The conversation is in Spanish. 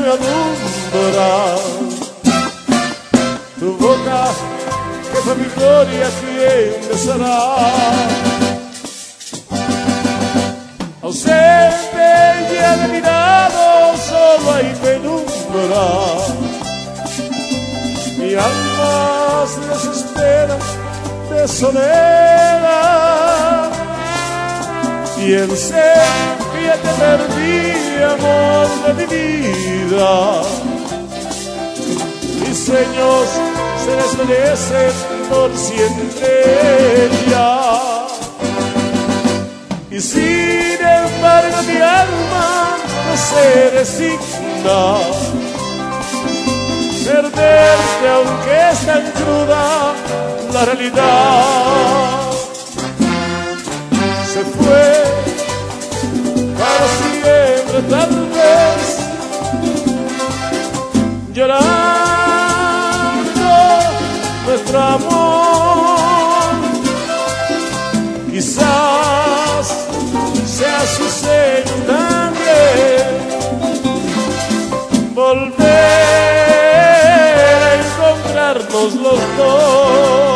me alumbrar Tu boca que foi minha glória que será. Ao ser mi alma se desespera de soledad. Piense que te perdí amor de mi vida. Mis sueños se desvanecen por siempre ya. Y sin embargo mi alma no se resigna perderte tan cruda la realidad. Se fue para siempre tal vez llorando nuestro amor. Quizás sea su también volver encontrarnos los dos.